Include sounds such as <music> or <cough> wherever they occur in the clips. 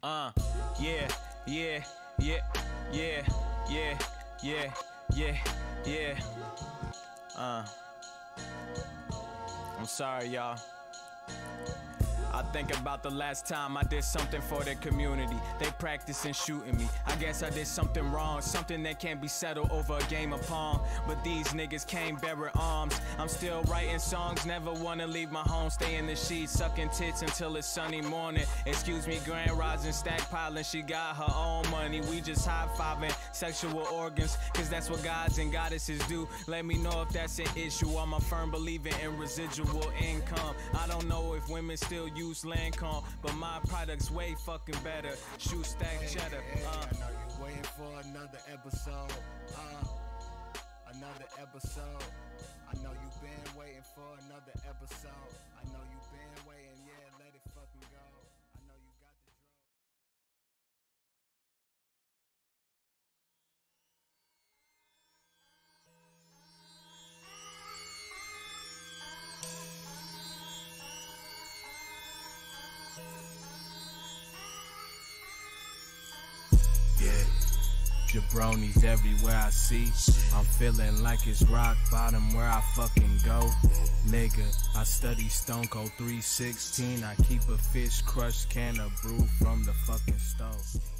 Uh, yeah, yeah, yeah, yeah, yeah, yeah, yeah, yeah. Uh, I'm sorry, y'all. I think about the last time I did something for the community. They practicing shooting me. I guess I did something wrong, something that can't be settled over a game of pong. But these niggas came bearing arms. I'm still writing songs, never wanna leave my home. Stay in the sheets, sucking tits until it's sunny morning. Excuse me, grand rising, stack piling. She got her own money. We just high fiving sexual organs, cause that's what gods and goddesses do. Let me know if that's an issue. I'm a firm believer in residual income. I don't know if women still use Lancome, but my product's way fucking better. Shu stack cheddar. Uh. I know you waiting for another episode. Uh, another episode. I know you've been waiting for another episode. Jabronis everywhere I see. I'm feeling like it's rock bottom where I fucking go. Nigga, I study Stone Cold 316. I keep a fish crushed can of brew from the fucking stove.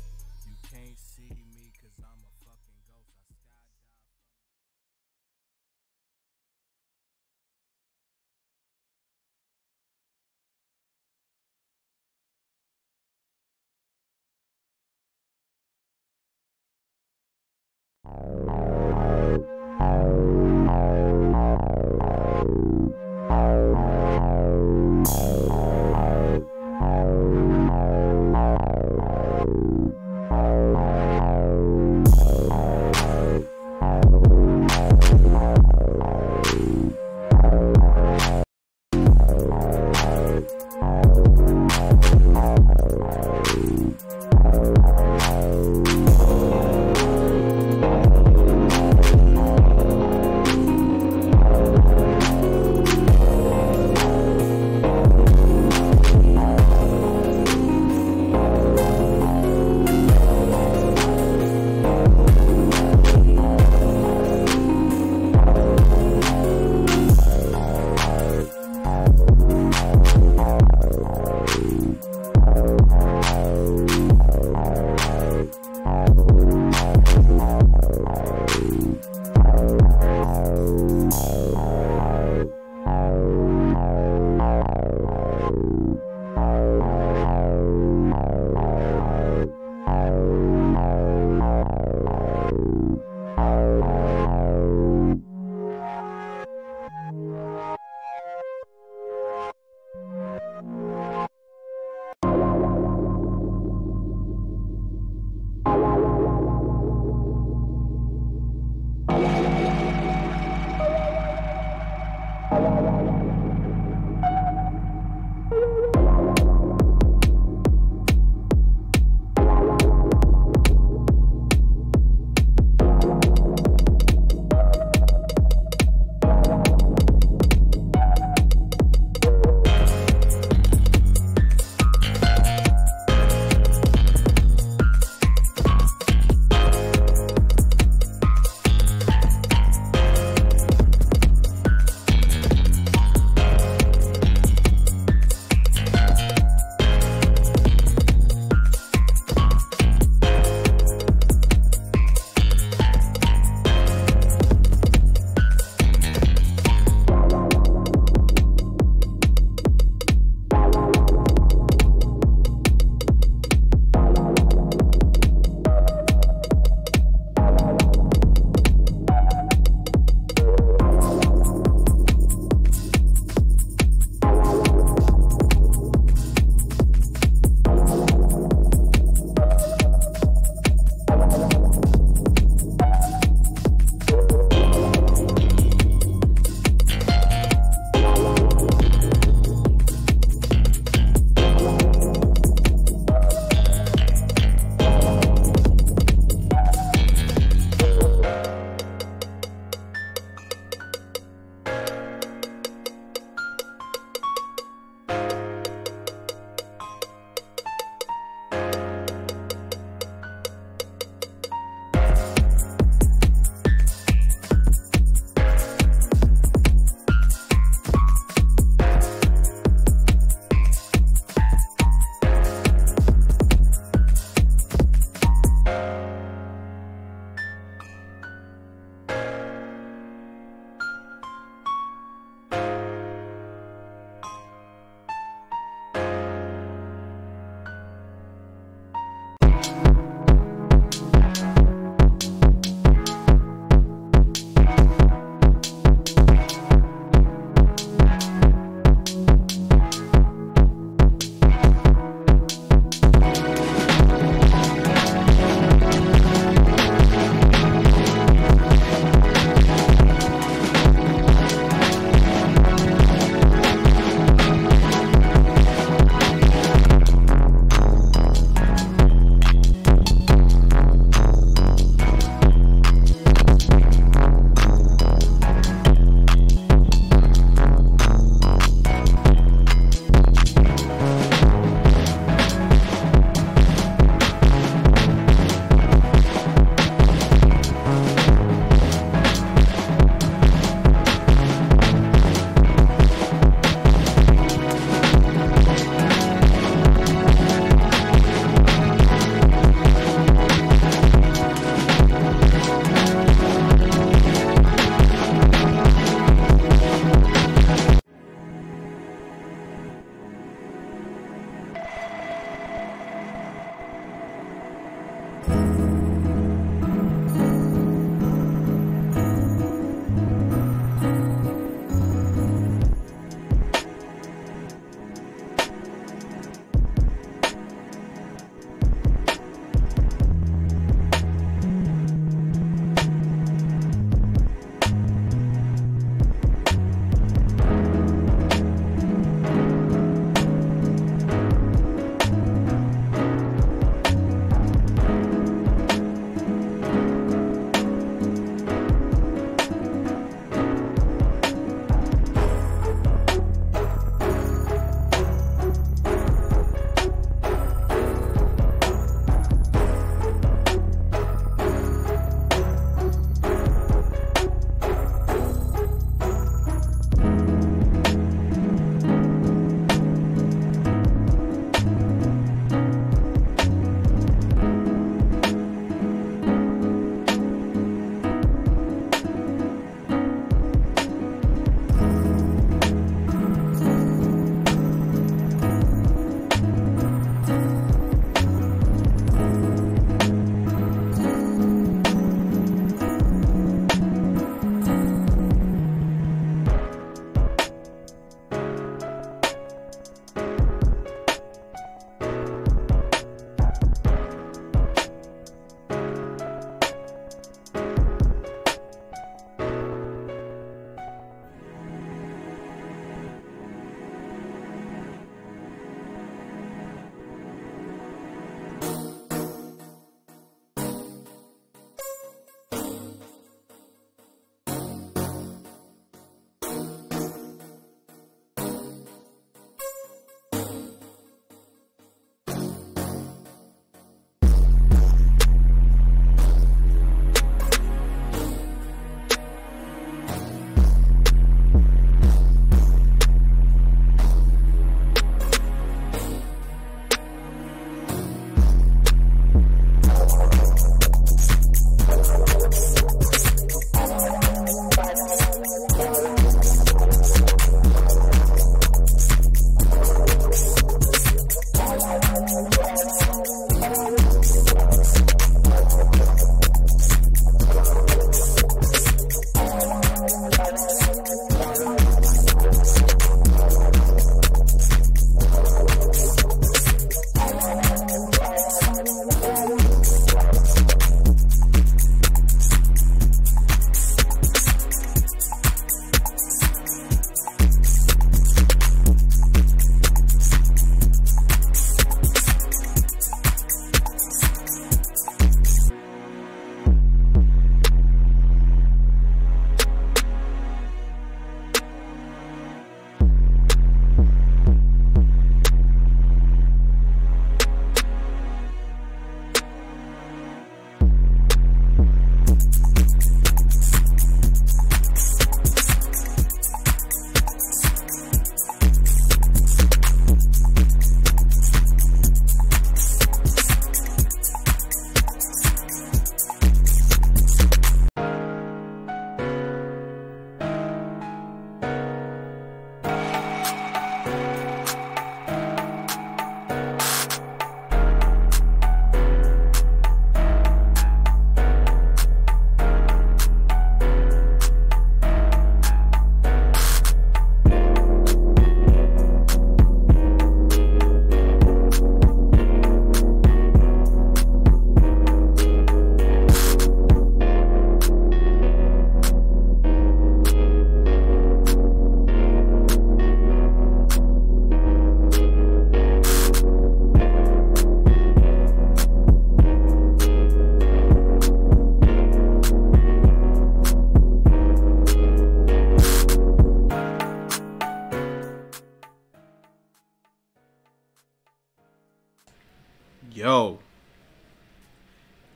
Yo.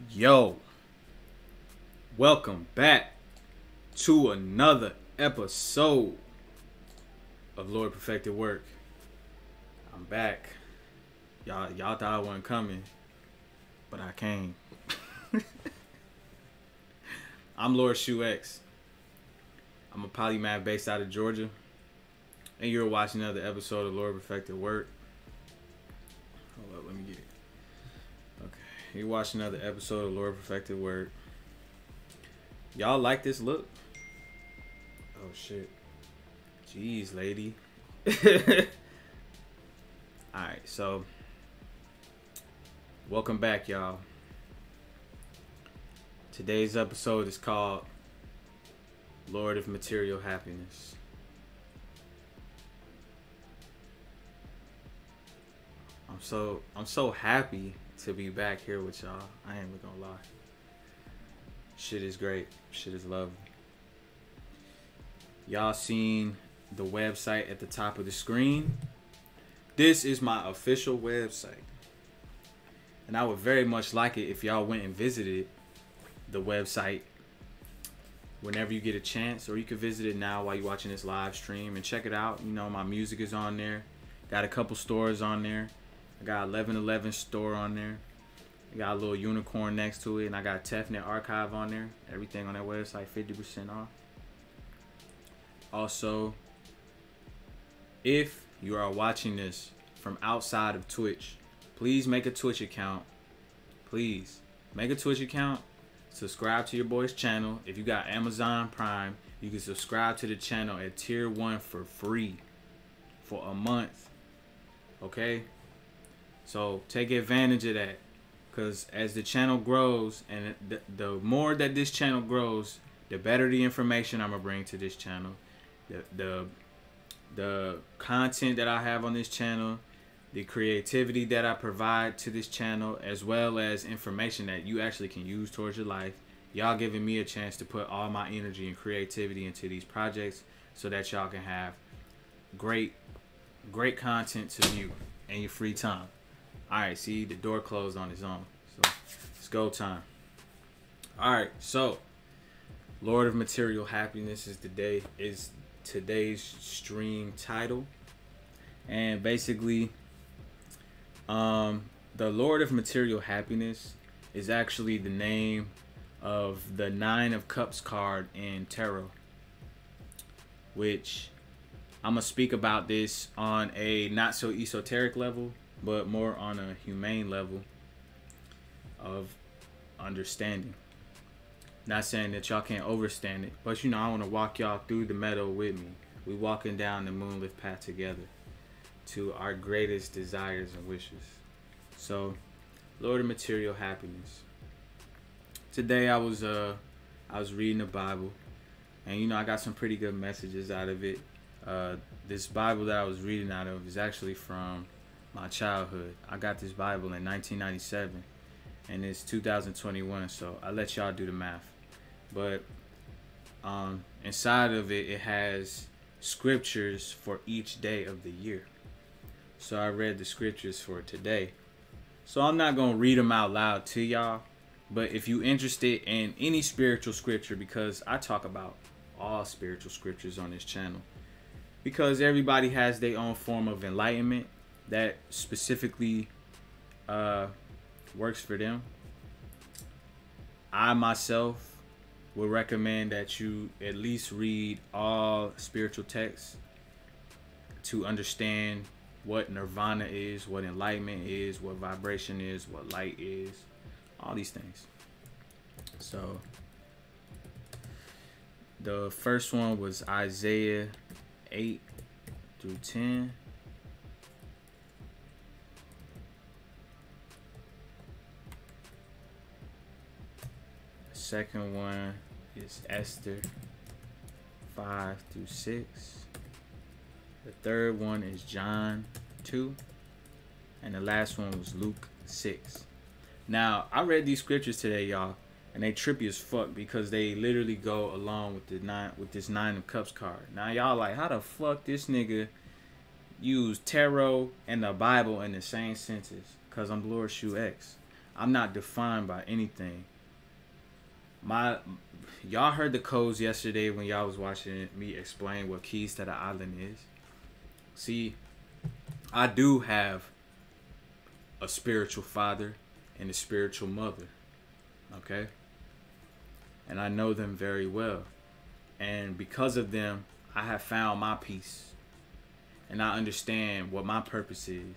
Yo. Welcome back to another episode of Lord Perfected Work. I'm back. Y'all y'all thought I wasn't coming, but I came. <laughs> I'm Lord Shu X. I'm a polymath based out of Georgia. And you're watching another episode of Lord Perfected Work. Hold up, let me get You watch another episode of Lord Perfected Word. Y'all like this look? Oh shit. Jeez, lady. <laughs> Alright, so welcome back, y'all. Today's episode is called Lord of Material Happiness. I'm so I'm so happy to be back here with y'all. I ain't gonna lie. Shit is great. Shit is lovely. Y'all seen the website at the top of the screen? This is my official website. And I would very much like it if y'all went and visited the website whenever you get a chance, or you can visit it now while you're watching this live stream and check it out. You know, my music is on there. Got a couple stores on there. I got 1111 store on there. I got a little unicorn next to it, and I got TEFNet archive on there. Everything on that website, 50% off. Also, if you are watching this from outside of Twitch, please make a Twitch account. Please make a Twitch account. Subscribe to your boy's channel. If you got Amazon Prime, you can subscribe to the channel at tier one for free for a month. Okay? So take advantage of that. Because as the channel grows, and the, the more that this channel grows, the better the information I'm going to bring to this channel. The, the, the content that I have on this channel, the creativity that I provide to this channel, as well as information that you actually can use towards your life. Y'all giving me a chance to put all my energy and creativity into these projects so that y'all can have great, great content to view in your free time. All right, see the door closed on its own. So it's go time. All right, so Lord of Material Happiness is today is today's stream title, and basically, um, the Lord of Material Happiness is actually the name of the Nine of Cups card in tarot, which I'm gonna speak about this on a not so esoteric level but more on a humane level of understanding. Not saying that y'all can't overstand it, but you know, I want to walk y'all through the meadow with me. We walking down the moonlit path together to our greatest desires and wishes. So, Lord of material happiness. Today I was uh I was reading the Bible, and you know I got some pretty good messages out of it. Uh, this Bible that I was reading out of is actually from my childhood. I got this Bible in 1997 and it's 2021, so I let y'all do the math. But um, inside of it, it has scriptures for each day of the year. So I read the scriptures for today. So I'm not going to read them out loud to y'all, but if you're interested in any spiritual scripture, because I talk about all spiritual scriptures on this channel, because everybody has their own form of enlightenment that specifically uh, works for them. I myself would recommend that you at least read all spiritual texts to understand what nirvana is, what enlightenment is, what vibration is, what light is, all these things. So the first one was Isaiah 8 through 10. Second one is Esther 5 through 6. The third one is John 2. And the last one was Luke 6. Now, I read these scriptures today, y'all, and they trippy as fuck because they literally go along with the nine with this nine of cups card. Now y'all like, how the fuck this nigga use tarot and the Bible in the same sentences? Cause I'm Lord Shu X. I'm not defined by anything my y'all heard the codes yesterday when y'all was watching me explain what keys to the island is. See, I do have a spiritual father and a spiritual mother. Okay? And I know them very well. And because of them, I have found my peace. And I understand what my purpose is.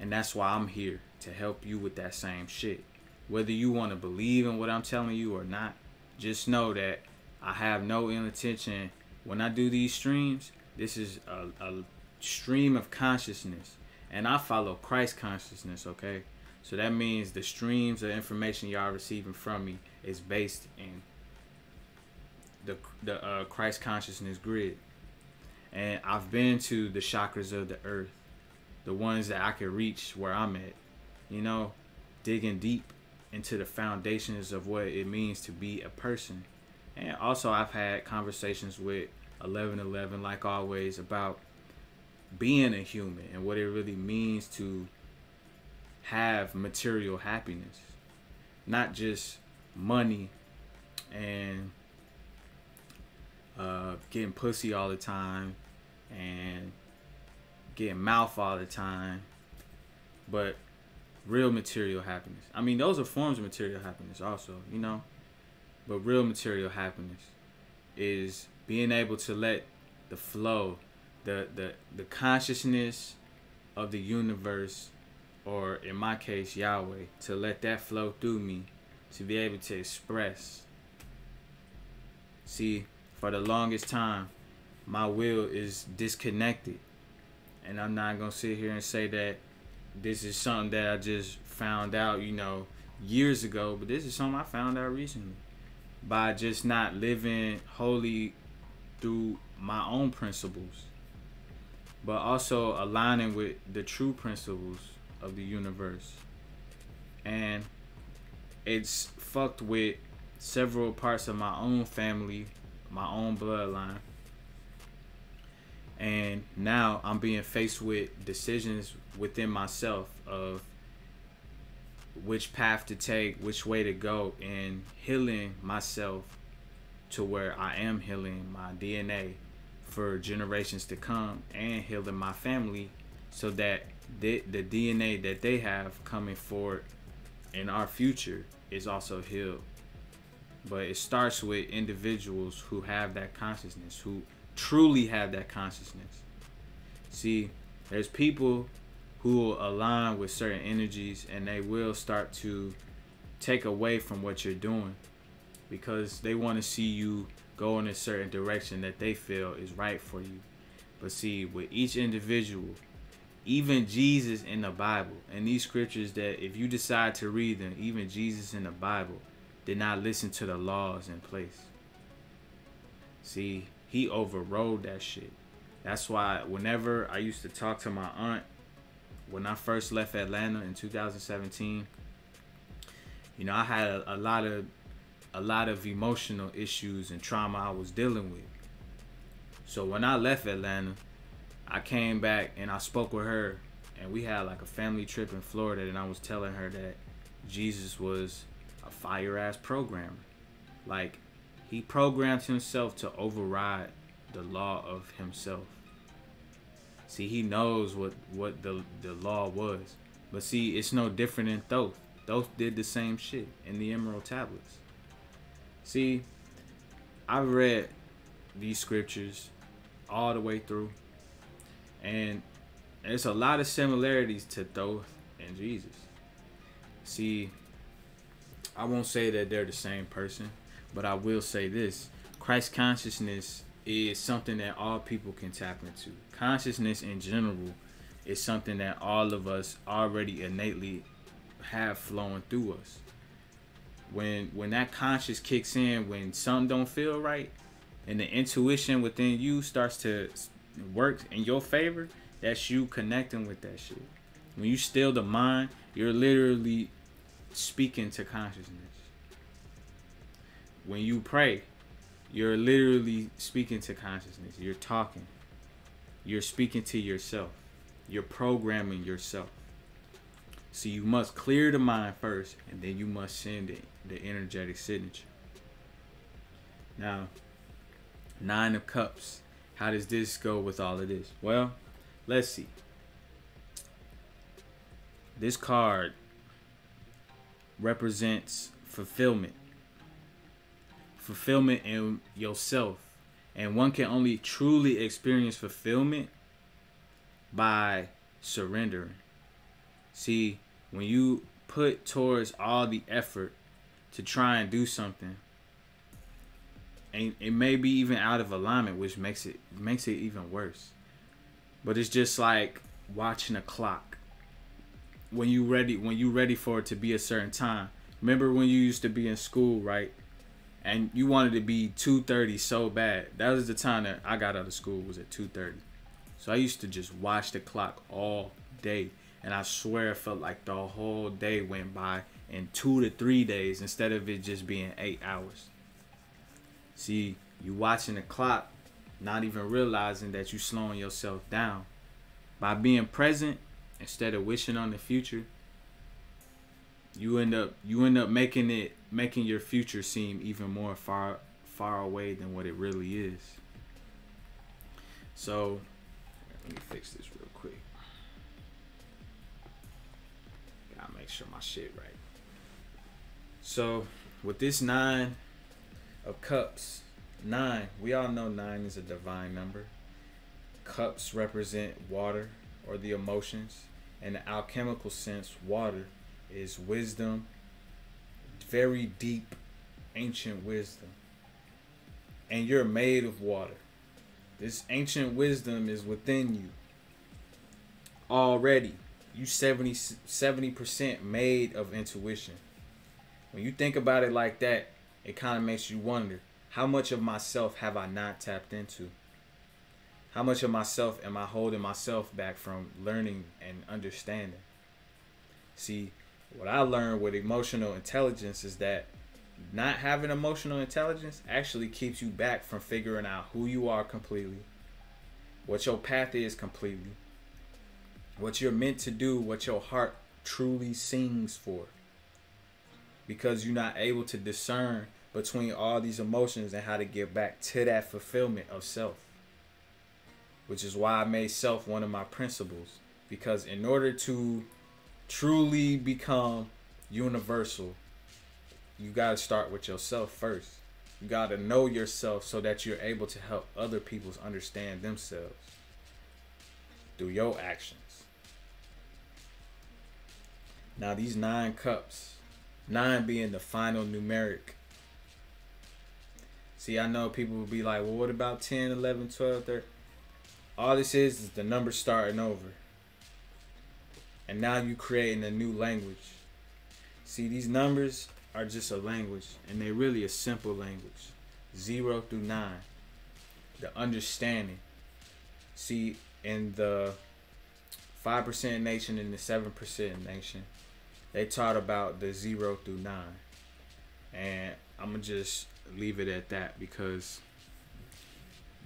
And that's why I'm here to help you with that same shit. Whether you want to believe in what I'm telling you or not, just know that I have no ill intention when I do these streams. This is a, a stream of consciousness, and I follow Christ consciousness. Okay, so that means the streams of information y'all receiving from me is based in the the uh, Christ consciousness grid, and I've been to the chakras of the earth, the ones that I can reach where I'm at, you know, digging deep into the foundations of what it means to be a person, and also I've had conversations with 1111 like always about being a human and what it really means to have material happiness, not just money and uh, getting pussy all the time and getting mouth all the time, but real material happiness. I mean, those are forms of material happiness, also, you know, but real material happiness is being able to let the flow, the the the consciousness of the universe, or in my case Yahweh, to let that flow through me, to be able to express. See, for the longest time, my will is disconnected, and I'm not gonna sit here and say that this is something that I just found out, you know, years ago, but this is something I found out recently by just not living wholly through my own principles, but also aligning with the true principles of the universe. And it's fucked with several parts of my own family, my own bloodline. And now I'm being faced with decisions within myself of which path to take, which way to go in healing myself to where I am healing my DNA for generations to come and healing my family so that the, the DNA that they have coming forward in our future is also healed. But it starts with individuals who have that consciousness, who truly have that consciousness. See, there's people who align with certain energies and they will start to take away from what you're doing because they want to see you go in a certain direction that they feel is right for you. But see, with each individual, even Jesus in the Bible, and these scriptures that if you decide to read them, even Jesus in the Bible did not listen to the laws in place. See, he overrode that shit. That's why whenever I used to talk to my aunt when I first left Atlanta in 2017, you know, I had a, a lot of a lot of emotional issues and trauma I was dealing with. So when I left Atlanta, I came back and I spoke with her and we had like a family trip in Florida and I was telling her that Jesus was a fire ass programmer. Like he programs himself to override the law of himself. See, he knows what what the the law was. But see, it's no different in Thoth. Thoth did the same shit in the Emerald Tablets. See, I've read these scriptures all the way through, and there's a lot of similarities to Thoth and Jesus. See, I won't say that they're the same person, but I will say this: Christ consciousness is something that all people can tap into. Consciousness in general is something that all of us already innately have flowing through us. When when that conscious kicks in, when something don't feel right, and the intuition within you starts to work in your favor, that's you connecting with that shit. When you still the mind, you're literally speaking to consciousness. When you pray, you're literally speaking to consciousness. You're talking. You're speaking to yourself. You're programming yourself. So you must clear the mind first, and then you must send it the energetic signature. Now, Nine of Cups. How does this go with all of this? Well, let's see. This card represents fulfillment fulfillment in yourself. And one can only truly experience fulfillment by surrendering. See, when you put towards all the effort to try and do something, and it may be even out of alignment, which makes it makes it even worse. But it's just like watching a clock. When you ready when you ready for it to be a certain time. Remember when you used to be in school, right? And you wanted to be 2:30 so bad. That was the time that I got out of school was at 2:30. So I used to just watch the clock all day. And I swear it felt like the whole day went by in two to three days instead of it just being eight hours. See, you watching the clock, not even realizing that you slowing yourself down. By being present instead of wishing on the future, you end up you end up making it making your future seem even more far far away than what it really is. So let me fix this real quick. Gotta make sure my shit right. So with this nine of cups, nine, we all know nine is a divine number. Cups represent water or the emotions. In the alchemical sense, water is wisdom, very deep, ancient wisdom. And you're made of water. This ancient wisdom is within you already. You 70 70% made of intuition. When you think about it like that, it kind of makes you wonder how much of myself have I not tapped into? How much of myself am I holding myself back from learning and understanding? See, what I learned with emotional intelligence is that not having emotional intelligence actually keeps you back from figuring out who you are completely, what your path is completely, what you're meant to do, what your heart truly sings for. Because you're not able to discern between all these emotions and how to get back to that fulfillment of self. Which is why I made self one of my principles. Because in order to truly become universal, you got to start with yourself first. You got to know yourself so that you're able to help other people understand themselves through your actions. Now, these nine cups, nine being the final numeric. See, I know people will be like, well, what about 10, 11, 12, 13? All this is is the number starting over. And now you're creating a new language. See, these numbers are just a language, and they're really a simple language. Zero through nine. The understanding. See, in the 5% nation and the 7% nation, they taught about the zero through nine. And I'm going to just leave it at that because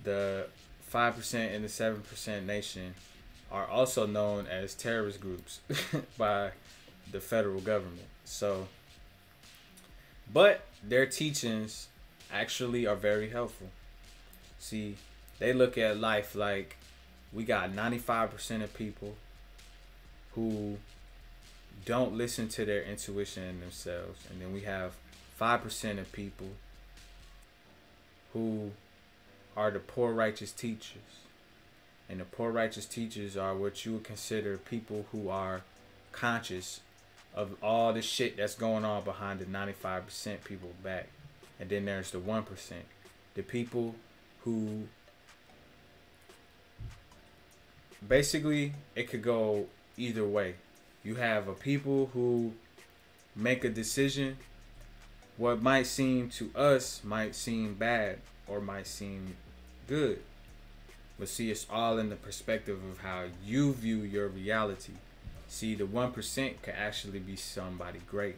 the 5% and the 7% nation are also known as terrorist groups <laughs> by the federal government. So, but their teachings actually are very helpful. See, they look at life like we got 95% of people who don't listen to their intuition in themselves, and then we have 5% of people who are the poor righteous teachers and the poor righteous teachers are what you would consider people who are conscious of all the shit that's going on behind the 95% people back. And then there's the 1%. The people who basically it could go either way. You have a people who make a decision what might seem to us might seem bad or might seem good but see, it's all in the perspective of how you view your reality. See, the 1% could actually be somebody great.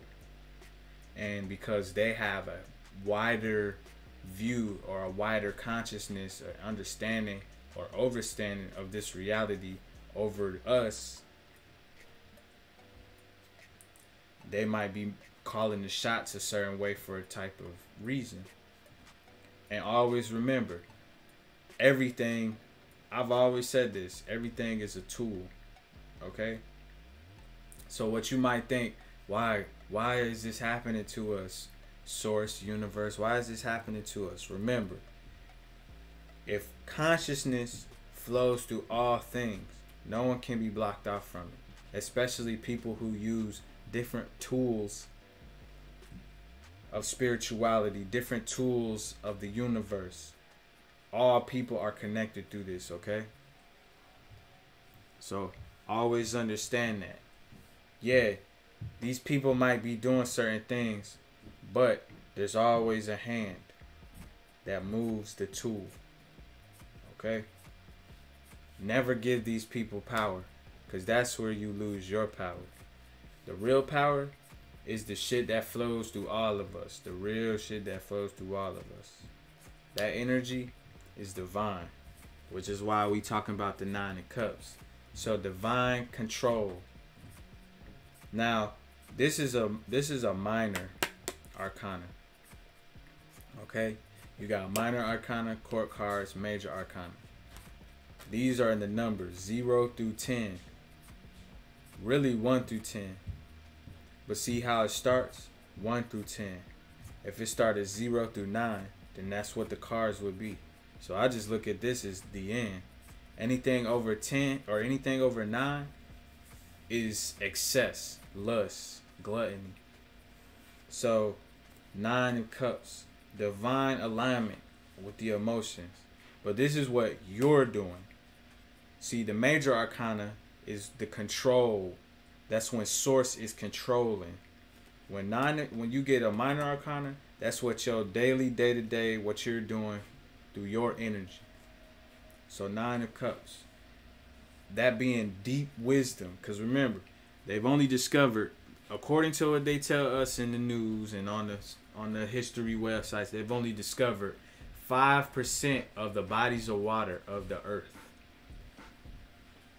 And because they have a wider view or a wider consciousness or understanding or overstanding of this reality over us, they might be calling the shots a certain way for a type of reason. And always remember, everything I've always said this everything is a tool. Okay? So what you might think, why why is this happening to us? Source, universe, why is this happening to us? Remember, if consciousness flows through all things, no one can be blocked off from it. especially people who use different tools of spirituality, different tools of the universe. All people are connected through this, okay? So always understand that. Yeah, these people might be doing certain things, but there's always a hand that moves the tool. Okay? Never give these people power because that's where you lose your power. The real power is the shit that flows through all of us. The real shit that flows through all of us. That energy is divine, which is why we talking about the nine of cups. So divine control. Now, this is a this is a minor arcana. Okay? You got minor arcana, court cards, major arcana. These are in the numbers 0 through 10. Really 1 through 10. But see how it starts? 1 through 10. If it started 0 through 9, then that's what the cards would be. So I just look at this as the end. Anything over 10 or anything over 9 is excess, lust, gluttony. So, 9 of cups, divine alignment with the emotions. But this is what you're doing. See, the major arcana is the control. That's when source is controlling. When nine, when you get a minor arcana, that's what your daily, day to day, what you're doing through your energy. So nine of cups. That being deep wisdom, because remember, they've only discovered, according to what they tell us in the news and on the on the history websites, they've only discovered five percent of the bodies of water of the earth.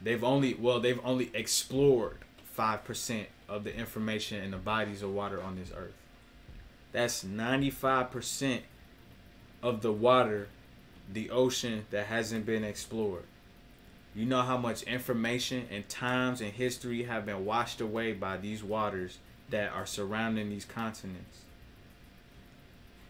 They've only well, they've only explored five percent of the information in the bodies of water on this earth. That's ninety-five percent of the water, the ocean that hasn't been explored. You know how much information and times and history have been washed away by these waters that are surrounding these continents.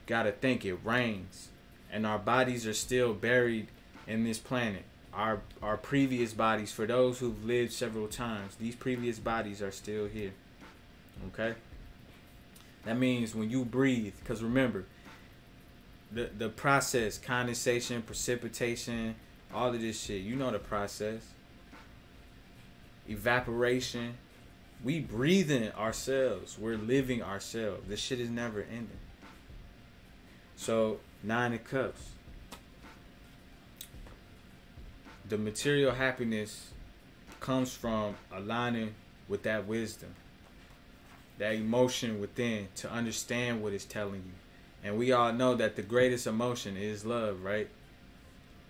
Gotta think it rains, and our bodies are still buried in this planet our our previous bodies for those who've lived several times these previous bodies are still here okay that means when you breathe because remember the the process condensation precipitation all of this shit. You know the process. Evaporation. We breathing ourselves. We're living ourselves. This shit is never ending. So nine of cups. The material happiness comes from aligning with that wisdom, that emotion within to understand what it's telling you. And we all know that the greatest emotion is love, right?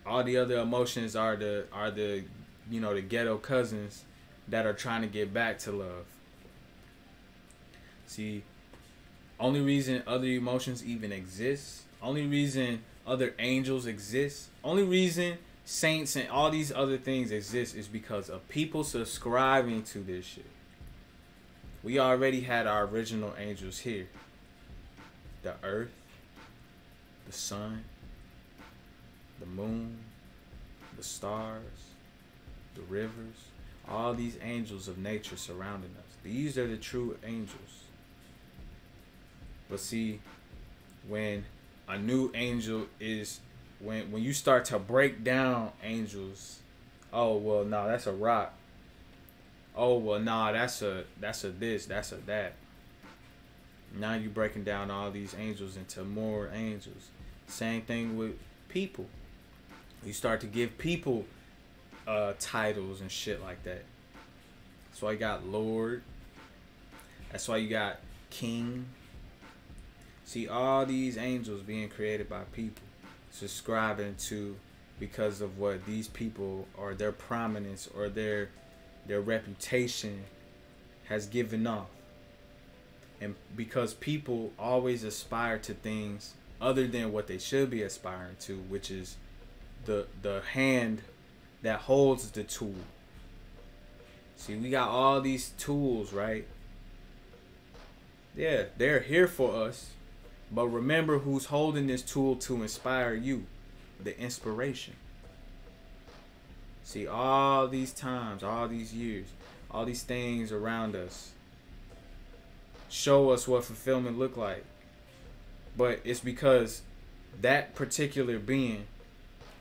All the other emotions are the are the you know the ghetto cousins that are trying to get back to love. See, only reason other emotions even exist, only reason other angels exist, only reason saints and all these other things exist is because of people subscribing to this shit. We already had our original angels here. The earth, the sun, the moon, the stars, the rivers, all these angels of nature surrounding us. These are the true angels. But see, when a new angel is when when you start to break down angels, oh well, no, that's a rock. Oh well, nah, that's a that's a this, that's a that. Now you're breaking down all these angels into more angels. Same thing with people. You start to give people uh, titles and shit like that. That's why you got Lord. That's why you got King. See all these angels being created by people subscribing to because of what these people or their prominence or their their reputation has given off. And because people always aspire to things other than what they should be aspiring to, which is the the hand that holds the tool. See, we got all these tools, right? Yeah, they're here for us but remember who's holding this tool to inspire you the inspiration. See, all these times, all these years, all these things around us show us what fulfillment look like. But it's because that particular being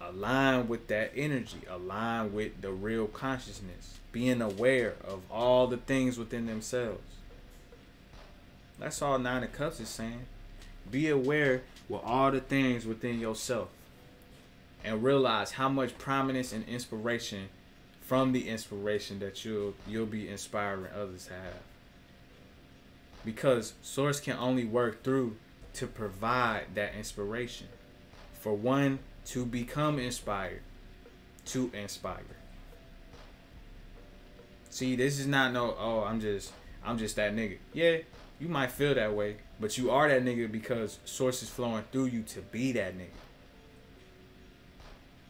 align with that energy, align with the real consciousness, being aware of all the things within themselves. That's all Nine of Cups is saying. Be aware with all the things within yourself and realize how much prominence and inspiration from the inspiration that you'll you'll be inspiring others to have. Because source can only work through to provide that inspiration. For one to become inspired, to inspire. See, this is not no oh, I'm just I'm just that nigga. Yeah, you might feel that way, but you are that nigga because source is flowing through you to be that nigga.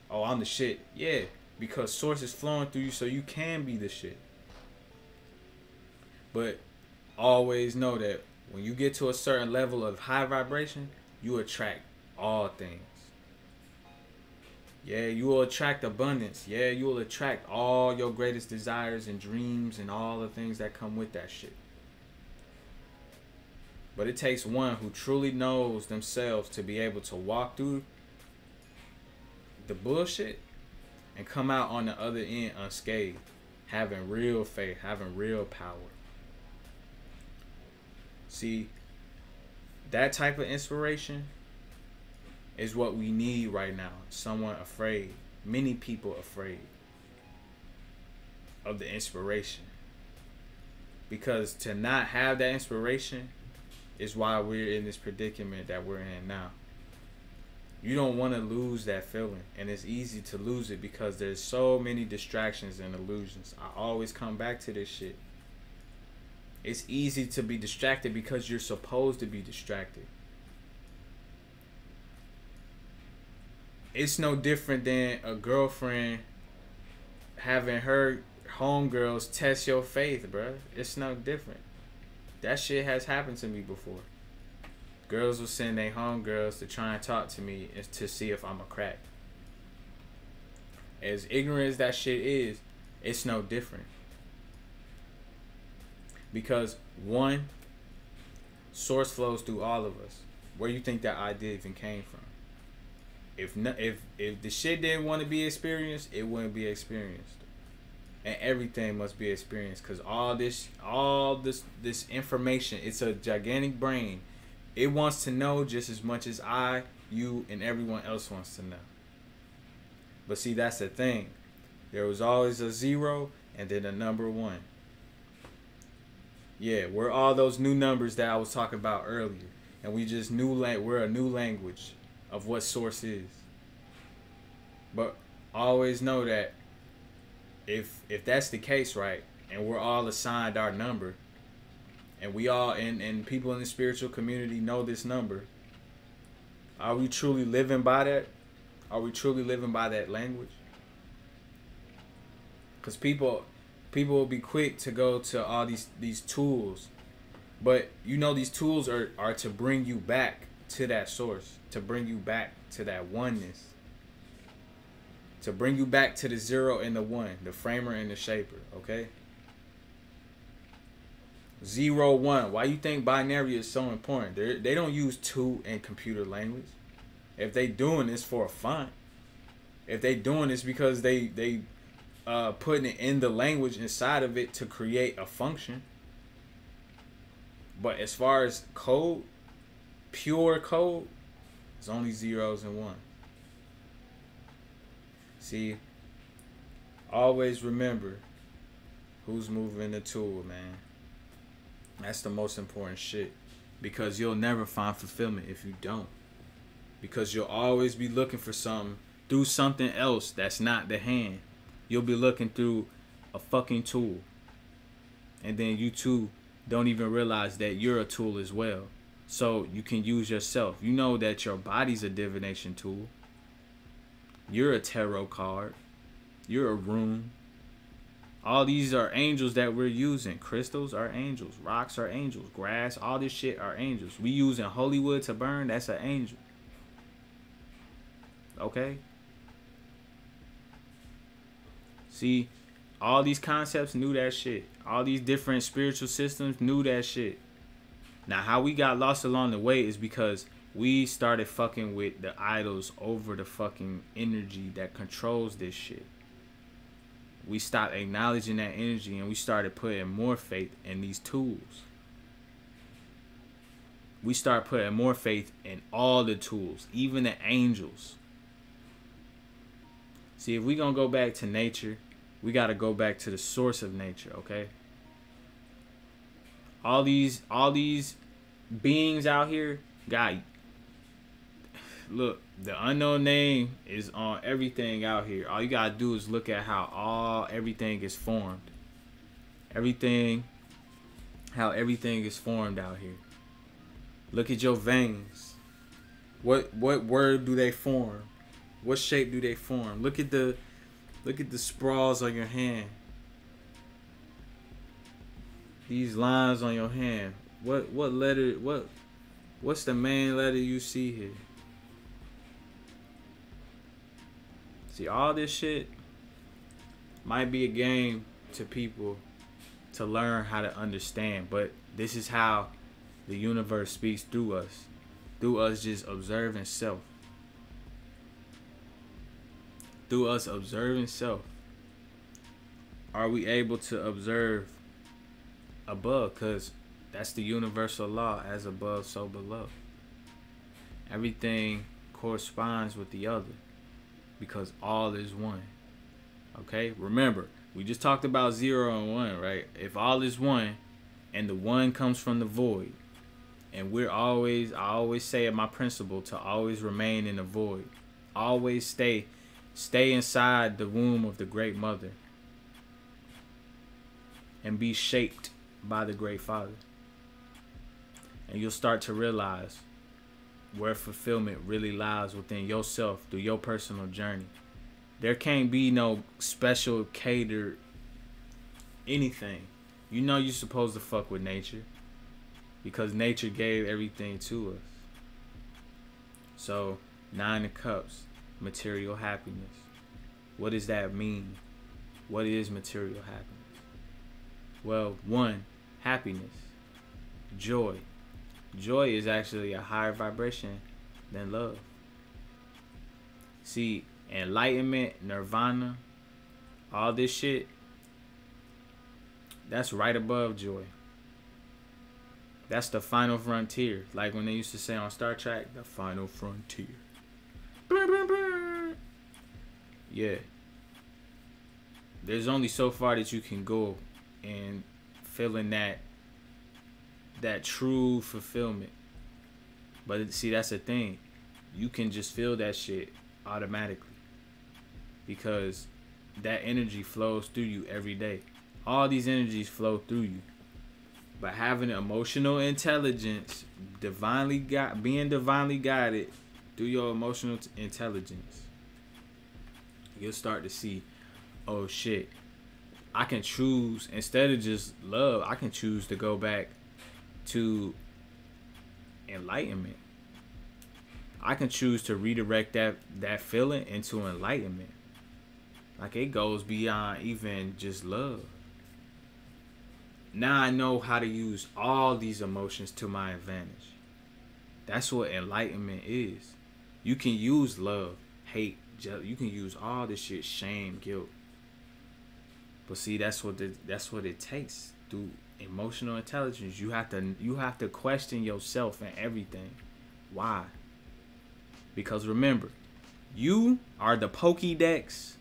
Oh, I'm the shit. Yeah, because source is flowing through you so you can be the shit. But always know that when you get to a certain level of high vibration, you attract all things. Yeah, you will attract abundance. Yeah, you will attract all your greatest desires and dreams and all the things that come with that shit. But it takes one who truly knows themselves to be able to walk through the bullshit and come out on the other end unscathed, having real faith, having real power. See, that type of inspiration is what we need right now. Someone afraid, many people afraid of the inspiration. Because to not have that inspiration is why we're in this predicament that we're in now. You don't want to lose that feeling, and it's easy to lose it because there's so many distractions and illusions. I always come back to this shit. It's easy to be distracted because you're supposed to be distracted. It's no different than a girlfriend having her homegirls test your faith, bro. It's no different. That shit has happened to me before. Girls will send their homegirls to try and talk to me to see if I'm a crack. As ignorant as that shit is, it's no different. Because one, source flows through all of us. Where you think that idea even came from? If if if the shit didn't want to be experienced, it wouldn't be experienced. And everything must be experienced because all this all this this information, it's a gigantic brain. It wants to know just as much as I, you, and everyone else wants to know. But see, that's the thing. There was always a zero and then a number one. Yeah, we're all those new numbers that I was talking about earlier, and we just new la- we're a new language of what source is. But always know that if if that's the case, right, and we're all assigned our number, and we all and and people in the spiritual community know this number. Are we truly living by that? Are we truly living by that language? Because people people will be quick to go to all these these tools. But you know these tools are are to bring you back to that source to bring you back to that oneness. To bring you back to the zero and the one the framer and the shaper okay? Zero one. Why you think binary is so important? They they don't use two in computer language. If they doing this for a fun if they doing this because they they uh, putting it in the language inside of it to create a function. But as far as code, pure code, it's only zeros and one. See, always remember who's moving the tool, man. That's the most important shit. Because you'll never find fulfillment if you don't. Because you'll always be looking for something through something else that's not the hand you'll be looking through a fucking tool. And then you too don't even realize that you're a tool as well. So you can use yourself. You know that your body's a divination tool. You're a tarot card. You're a rune. All these are angels that we're using. Crystals are angels. Rocks are angels. Grass, all this shit are angels. We using Hollywood to burn, that's an angel. Okay? See, All these concepts knew that shit. All these different spiritual systems knew that shit. Now, how we got lost along the way is because we started fucking with the idols over the fucking energy that controls this shit. We stopped acknowledging that energy and we started putting more faith in these tools. We start putting more faith in all the tools, even the angels. See, if we gonna go back to nature, we gotta go back to the source of nature, okay? All these all these beings out here got look, the unknown name is on everything out here. All you gotta do is look at how all everything is formed. Everything, how everything is formed out here. Look at your veins. What what word do they form? What shape do they form? Look at the look at the sprawls on your hand. These lines on your hand. What what letter what what's the main letter you see here? See, all this shit might be a game to people to learn how to understand, but this is how the universe speaks through us, through us just observing self, through us observing self. Are we able to observe above? Because that's the universal law as above, so below. Everything corresponds with the other because all is one. Okay? Remember, we just talked about zero and one, right? If all is one and the one comes from the void, and we're always, I always say in my principle to always remain in the void, always stay, stay inside the womb of the great mother and be shaped by the great father. And you'll start to realize where fulfillment really lies within yourself through your personal journey. There can't be no special catered anything. You know you're supposed to fuck with nature because nature gave everything to us. So, nine of cups, material happiness. What does that mean? What is material happiness? Well, one, happiness, joy, Joy is actually a higher vibration than love. See, enlightenment, nirvana, all this shit, that's right above joy. That's the final frontier. Like when they used to say on Star Trek, the final frontier. Yeah. There's only so far that you can go and feeling that that true fulfillment. But see, that's the thing. You can just feel that shit automatically because that energy flows through you every day. All these energies flow through you. But having emotional intelligence, divinely got being divinely guided through your emotional intelligence, you'll start to see, oh shit, I can choose instead of just love, I can choose to go back to enlightenment. I can choose to redirect that that feeling into enlightenment. Like it goes beyond even just love. Now I know how to use all these emotions to my advantage. That's what enlightenment is. You can use love, hate, jealousy. You can use all this shit, shame, guilt. But see, that's what the, that's what it takes through emotional intelligence. You have to you have to question yourself and everything. Why? Because remember, you are the Pokédex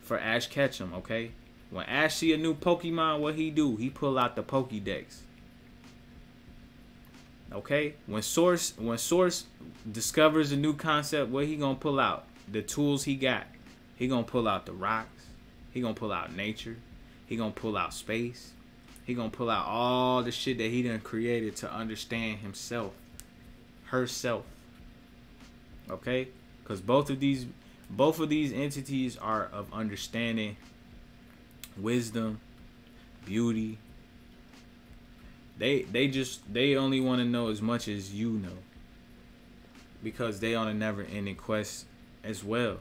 for Ash Ketchum, okay? When Ash see a new Pokemon, what he do? He pull out the Pokédex. Okay? When Source when Source discovers a new concept, what he gonna pull out? The tools he got. He gonna pull out the rocks. He gonna pull out nature. He gonna pull out space. He gonna pull out all the shit that he done created to understand himself, herself. Okay, because both of these, both of these entities are of understanding, wisdom, beauty. They they just they only want to know as much as you know. Because they on a never ending quest as well.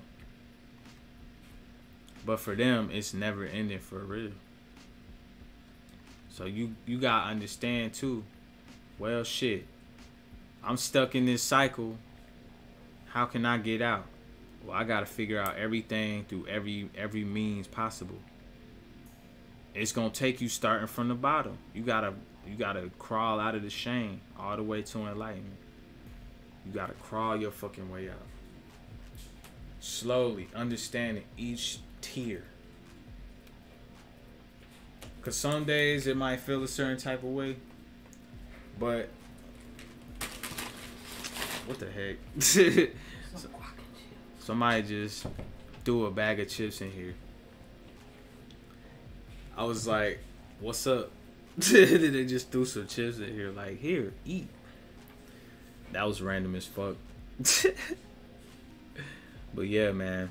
But for them, it's never ending for real. So you you gotta understand too. Well, shit. I'm stuck in this cycle. How can I get out? Well, I gotta figure out everything through every every means possible. It's gonna take you starting from the bottom. You gotta you gotta crawl out of the shame all the way to enlightenment. You gotta crawl your fucking way out. Slowly understanding each tier. Cause some days it might feel a certain type of way, but what the heck? <laughs> Somebody just threw a bag of chips in here. I was like, "What's up?" <laughs> they just threw some chips in here. Like, here, eat. That was random as fuck. <laughs> but yeah, man.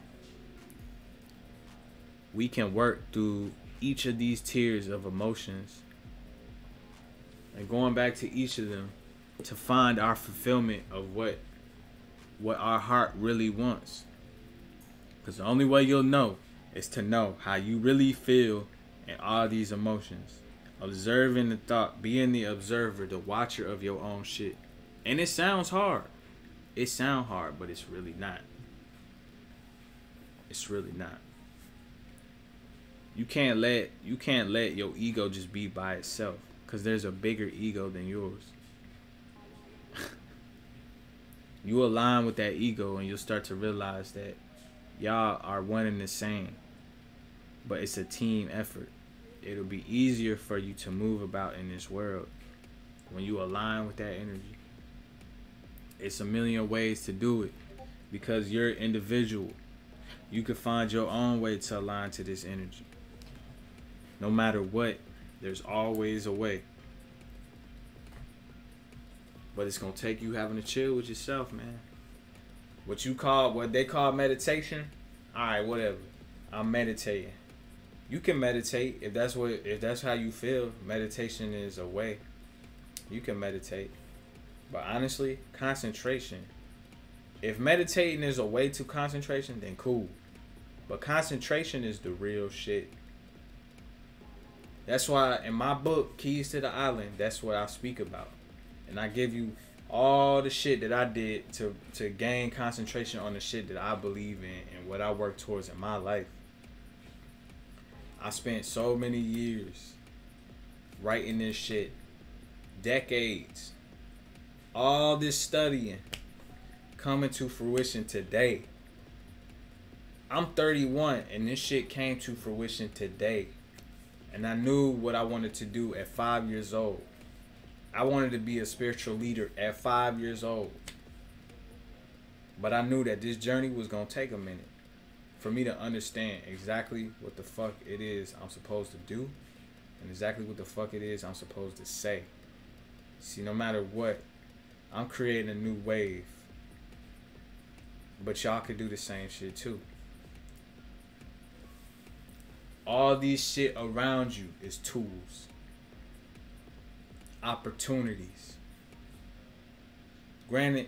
We can work through each of these tiers of emotions and going back to each of them to find our fulfillment of what what our heart really wants because the only way you'll know is to know how you really feel in all these emotions observing the thought being the observer the watcher of your own shit. And it sounds hard. It sound hard but it's really not. It's really not. You can't let you can't let your ego just be by itself because there's a bigger ego than yours. <laughs> You align with that ego and you'll start to realize that y'all are one and the same but it's a team effort it'll be easier for you to move about in this world when you align with that energy it's a million ways to do it because you're individual you can find your own way to align to this energy no matter what, there's always a way. But it's gonna take you having to chill with yourself, man. What you call what they call meditation, alright, whatever. I'm meditating. You can meditate if that's what if that's how you feel. Meditation is a way. You can meditate. But honestly, concentration. If meditating is a way to concentration, then cool. But concentration is the real shit. That's why in my book, Keys to the Island, that's what I speak about. And I give you all the shit that I did to to gain concentration on the shit that I believe in and what I work towards in my life. I spent so many years writing this shit, decades, all this studying coming to fruition today. I'm 31 and this shit came to fruition today and I knew what I wanted to do at five years old. I wanted to be a spiritual leader at five years old. But I knew that this journey was going to take a minute for me to understand exactly what the fuck it is I'm supposed to do and exactly what the fuck it is I'm supposed to say. See, no matter what, I'm creating a new wave. But y'all could do the same shit too all these shit around you is tools opportunities granted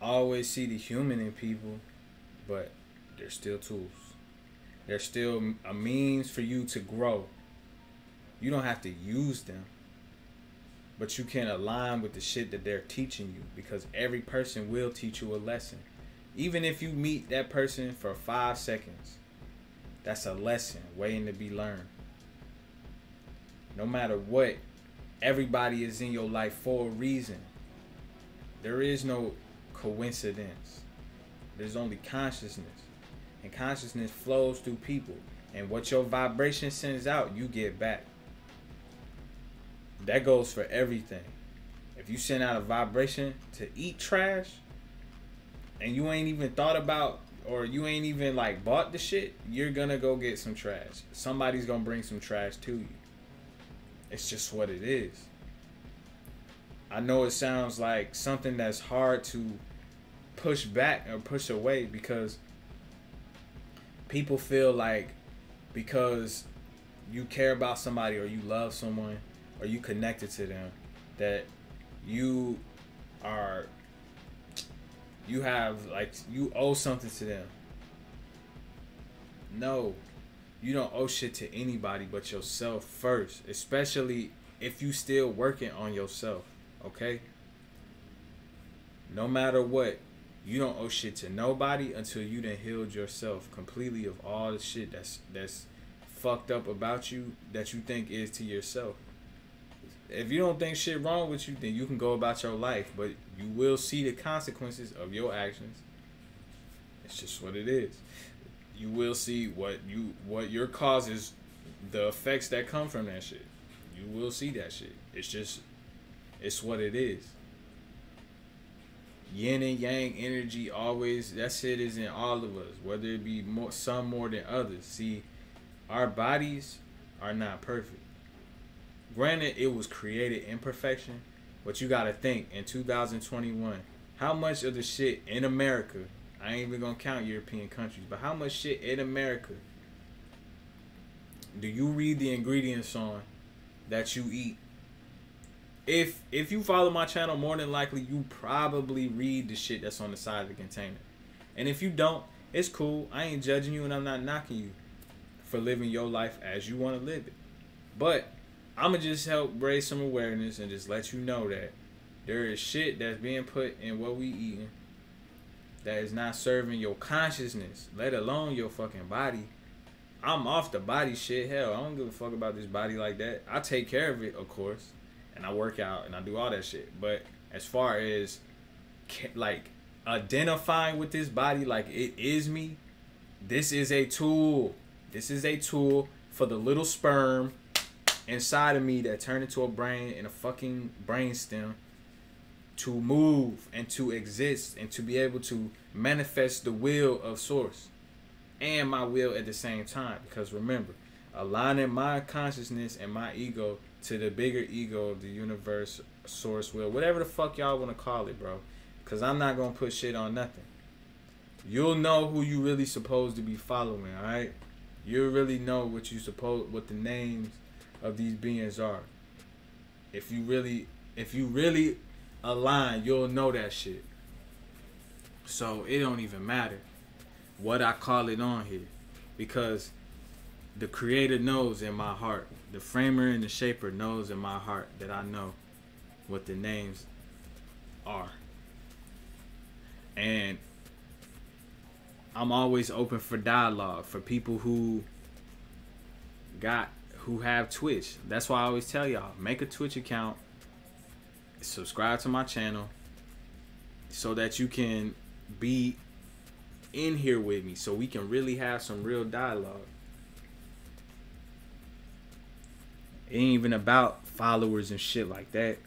I always see the human in people but they're still tools they're still a means for you to grow you don't have to use them but you can align with the shit that they're teaching you because every person will teach you a lesson even if you meet that person for five seconds that's a lesson waiting to be learned. No matter what, everybody is in your life for a reason. There is no coincidence. There's only consciousness. And consciousness flows through people. And what your vibration sends out, you get back. That goes for everything. If you send out a vibration to eat trash and you ain't even thought about or you ain't even like bought the shit, you're gonna go get some trash. Somebody's gonna bring some trash to you. It's just what it is. I know it sounds like something that's hard to push back or push away because people feel like because you care about somebody or you love someone or you connected to them that you are you have like you owe something to them. No. you don't owe shit to anybody but yourself first, especially if you still working on yourself, okay? No matter what, you don't owe shit to nobody until you done healed yourself completely of all the shit that's that's fucked up about you that you think is to yourself. If you don't think shit wrong with you, then you can go about your life, but you will see the consequences of your actions. It's just what it is you will see what you what your causes the effects that come from that shit. You will see that shit. It's just it's what it is. Yin and yang energy always that shit is in all of us, whether it be more some more than others. See, our bodies are not perfect. Granted, it was created in perfection, but you gotta think in 2021, how much of the shit in America I ain't even gonna count European countries, but how much shit in America do you read the ingredients on that you eat? If if you follow my channel, more than likely you probably read the shit that's on the side of the container. And if you don't, it's cool. I ain't judging you and I'm not knocking you for living your life as you want to live it. But I'ma just help raise some awareness and just let you know that there is shit that's being put in what we eating that is not serving your consciousness, let alone your fucking body. I'm off the body shit. Hell, I don't give a fuck about this body like that. I take care of it, of course, and I work out and I do all that shit. But as far as like identifying with this body like it is me, this is a tool. This is a tool for the little sperm inside of me that turned into a brain and a fucking brain stem to move and to exist and to be able to manifest the will of source and my will at the same time because remember aligning my consciousness and my ego to the bigger ego of the universe source will whatever the fuck y'all want to call it bro. Because i'm not gonna put shit on nothing. You'll know who you really supposed to be following all right you'll really know what you suppose what the names of these beings are. If you really if you really align, you'll know that shit. So it don't even matter what I call it on here because the creator knows in my heart, the framer and the shaper knows in my heart that I know what the names are. And I'm always open for dialogue for people who got who have Twitch. That's why I always tell y'all, make a Twitch account subscribe to my channel so that you can be in here with me so we can really have some real dialogue. It ain't even about followers and shit like that.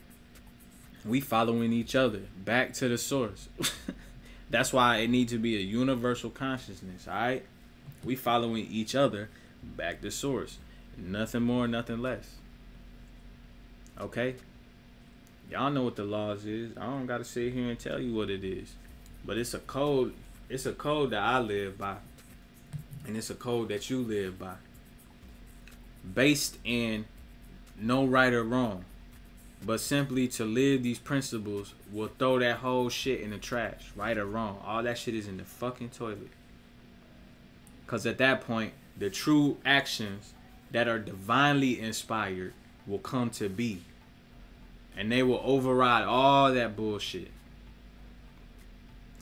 We following each other back to the source. <laughs> That's why it needs to be a universal consciousness, alright? We following each other back to source. Nothing more, nothing less. Okay? Y'all know what the laws is. I don't gotta sit here and tell you what it is. But it's a code. It's a code that I live by. And it's a code that you live by. Based in no right or wrong. But simply to live these principles will throw that whole shit in the trash. Right or wrong. All that shit is in the fucking toilet. Cause at that point, the true actions that are divinely inspired will come to be and they will override all that bullshit.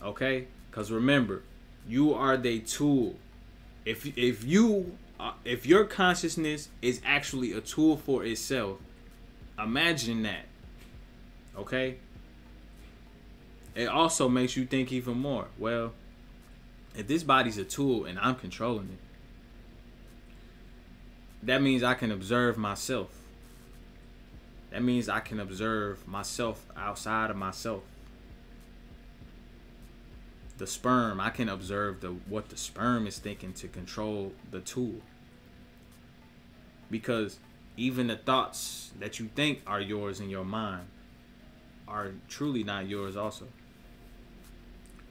Okay? Cuz remember, you are the tool. If if you uh, if your consciousness is actually a tool for itself, imagine that. Okay? It also makes you think even more. Well, if this body's a tool and I'm controlling it, that means I can observe myself. That means I can observe myself outside of myself. The sperm, I can observe the what the sperm is thinking to control the tool. Because even the thoughts that you think are yours in your mind are truly not yours also.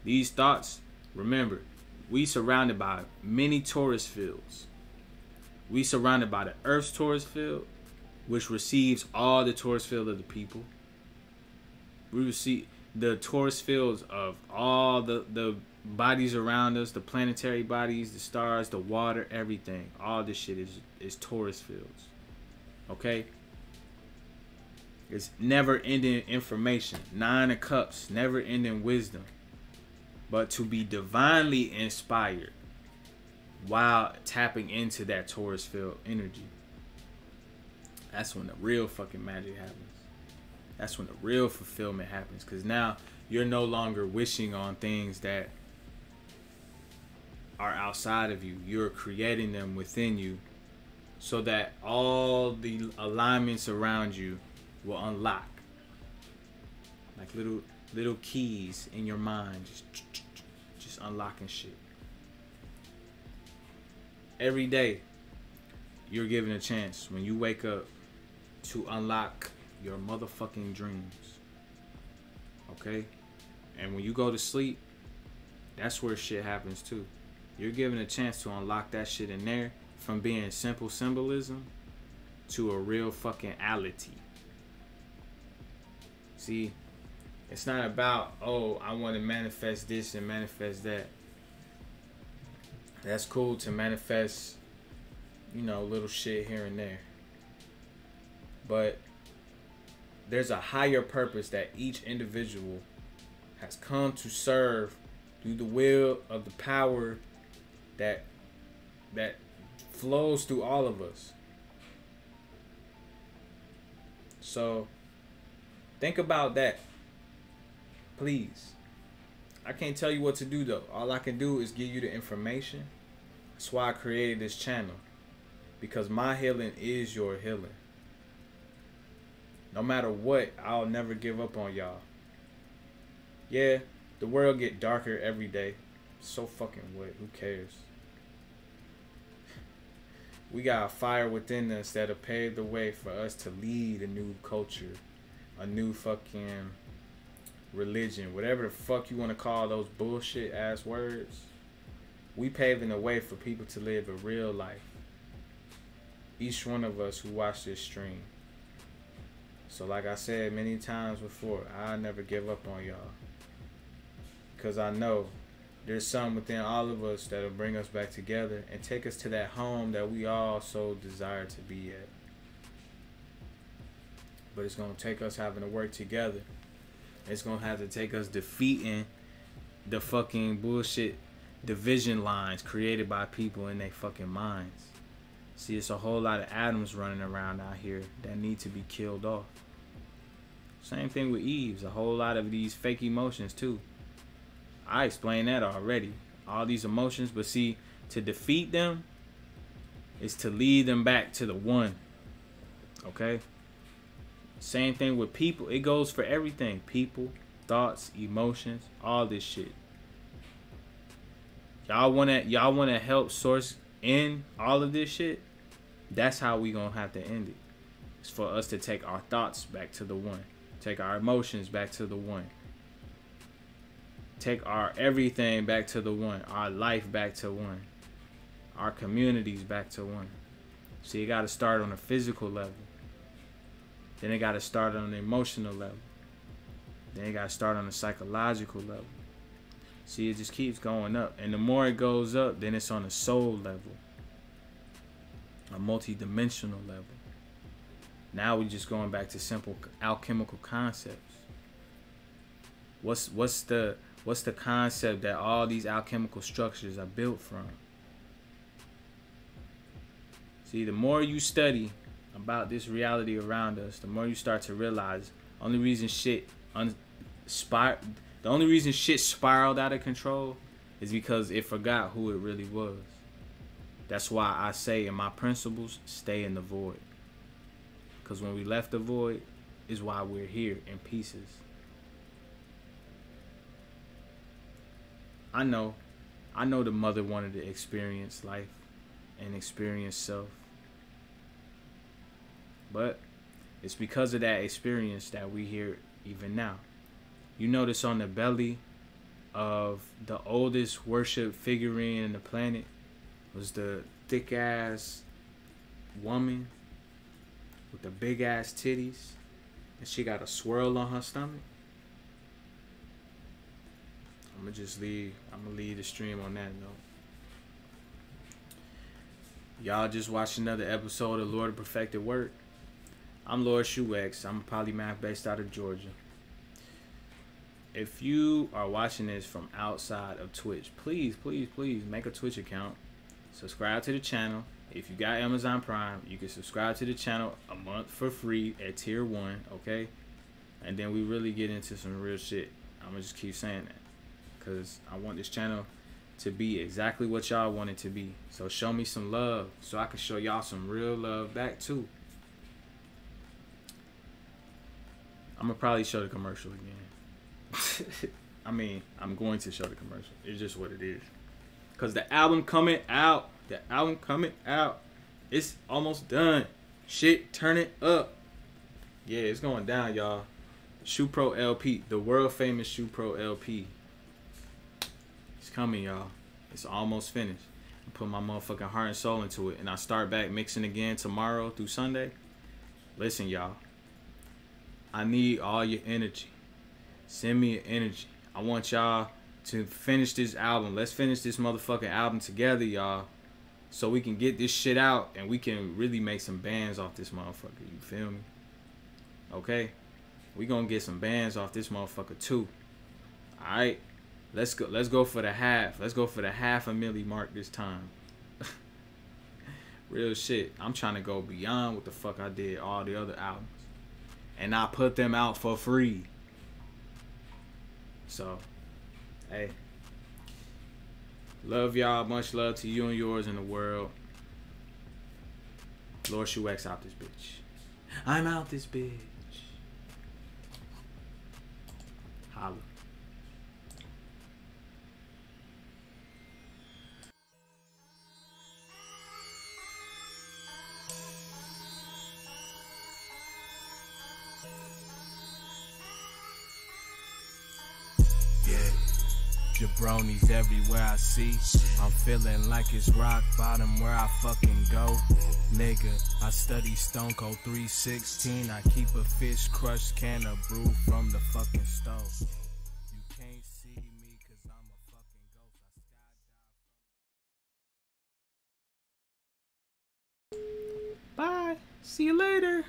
These thoughts, remember, we surrounded by many torus fields. We surrounded by the Earth's torus field which receives all the torus field of the people. We receive the torus fields of all the the bodies around us, the planetary bodies, the stars, the water, everything. All this shit is is torus fields. Okay? It's never ending information. Nine of cups, never ending wisdom. But to be divinely inspired while tapping into that torus field energy. That's when the real fucking magic happens. That's when the real fulfillment happens. Cause now you're no longer wishing on things that are outside of you. You're creating them within you so that all the alignments around you will unlock. Like little little keys in your mind just just unlocking shit. Every day you're given a chance when you wake up to unlock your motherfucking dreams. Okay? And when you go to sleep, that's where shit happens too. You're given a chance to unlock that shit in there from being simple symbolism to a real fucking ality. See, it's not about, oh, I want to manifest this and manifest that. That's cool to manifest, you know, little shit here and there. But there's a higher purpose that each individual has come to serve through the will of the power that that flows through all of us. So think about that. Please. I can't tell you what to do though. All I can do is give you the information. That's why I created this channel. Because my healing is your healing. No matter what, I'll never give up on y'all. Yeah, the world get darker every day. So fucking what? Who cares? We got a fire within us that'll pave the way for us to lead a new culture, a new fucking religion, whatever the fuck you want to call those bullshit ass words. We paving the way for people to live a real life. Each one of us who watch this stream. So like I said many times before, I never give up on y'all. Cause I know there's some within all of us that'll bring us back together and take us to that home that we all so desire to be at. But it's gonna take us having to work together. It's gonna have to take us defeating the fucking bullshit division lines created by people in their fucking minds. See, it's a whole lot of atoms running around out here that need to be killed off. Same thing with Eve's. A whole lot of these fake emotions too. I explained that already. All these emotions, but see, to defeat them is to lead them back to the one. Okay? Same thing with people. It goes for everything. People, thoughts, emotions, all this shit. Y'all wanna y'all wanna help source in all of this shit? That's how we gonna have to end it. It's for us to take our thoughts back to the one. Take our emotions back to the one. Take our everything back to the one. Our life back to one. Our communities back to one. So you got to start on a physical level. Then it got to start on an emotional level. Then you got to start on a psychological level. See, it just keeps going up. And the more it goes up, then it's on a soul level, a multi-dimensional level. Now we're just going back to simple alchemical concepts. What's what's the what's the concept that all these alchemical structures are built from? See, the more you study about this reality around us, the more you start to realize only reason shit un- the only reason shit spiraled out of control is because it forgot who it really was. That's why I say in my principles, stay in the void. Because when we left the void, is why we're here in pieces. I know. I know the mother wanted to experience life and experience self. But it's because of that experience that we here even now. You notice on the belly of the oldest worship figurine in the planet was the thick ass woman with the big ass titties, and she got a swirl on her stomach. I'm gonna just leave. I'm gonna leave the stream on that note. Y'all just watched another episode of Lord of Perfected Work. I'm Lord Shu. I'm a polymath based out of Georgia. If you are watching this from outside of Twitch, please, please, please make a Twitch account. Subscribe to the channel. If you got Amazon Prime, you can subscribe to the channel a month for free at tier one, okay? And then we really get into some real shit. I'm gonna just keep saying that because I want this channel to be exactly what y'all want it to be. So show me some love so I can show y'all some real love back too. I'm gonna probably show the commercial again. <laughs> I mean, I'm going to show the commercial. It's just what it is. Cause the album coming out, the album coming out, it's almost done. Shit, turn it up. Yeah, it's going down, y'all. ShuPro LP, the world famous ShuPro LP. It's coming, y'all. It's almost finished. I put my motherfucking heart and soul into it, and I start back mixing again tomorrow through Sunday. Listen, y'all. I need all your energy. Send me your energy. I want y'all to finish this album. Let's finish this motherfucking album together, y'all. So we can get this shit out and we can really make some bands off this motherfucker. You feel me? Okay? We gonna get some bands off this motherfucker too. Alright? Let's go let's go for the half. Let's go for the half a milli mark this time. <laughs> Real shit. I'm trying to go beyond what the fuck I did all the other albums. And I put them out for free. So hey. Love y'all. Much love to you and yours in the world. Lord Shu out this bitch. I'm out this bitch. Holla. Jabronis everywhere I see. I'm feeling like it's rock bottom where I fucking go. Nigga, I study Stone Cold 316. I keep a fish crushed can of brew from the fucking stove. Bye. See you later.